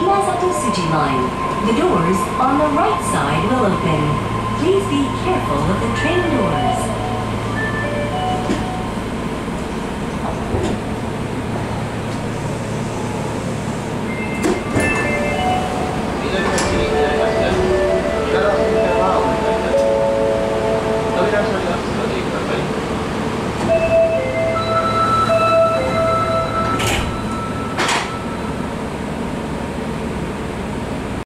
Hirasato Suji Line. The doors on the right side will open. Please be careful of the train doors. Gracias.